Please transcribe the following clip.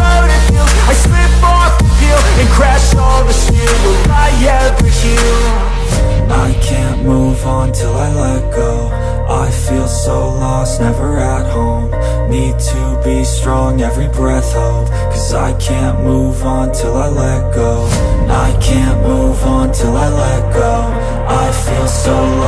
road it feels, I slip off the peel And crash all the steel, will I ever heal? I can't move on till I let go. I feel so lost, never at home. Need to be strong, every breath hold. Cause I can't move on till I let go. I can't move on till I let go. I